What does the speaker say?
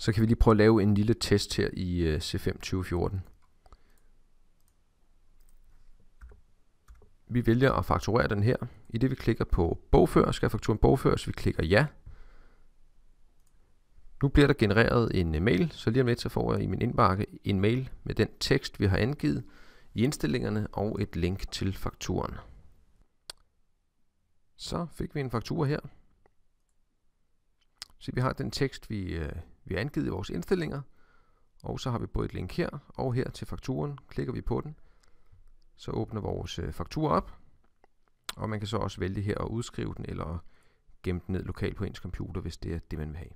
Så kan vi lige prøve at lave en lille test her i øh, C5 2014. Vi vælger at fakturere den her. I det vi klikker på bogfør, skal fakturen bogføres. Vi klikker ja. Nu bliver der genereret en øh, mail, så lige om lidt så får jeg i min indbakke en mail med den tekst, vi har angivet i indstillingerne og et link til fakturen. Så fik vi en faktura her. Så vi har den tekst, vi, øh, vi har angivet i vores indstillinger. Og så har vi både et link her og her til fakturen. Klikker vi på den, så åbner vores øh, faktura op. Og man kan så også vælge her at udskrive den eller gemme den ned lokalt på ens computer, hvis det er det, man vil have.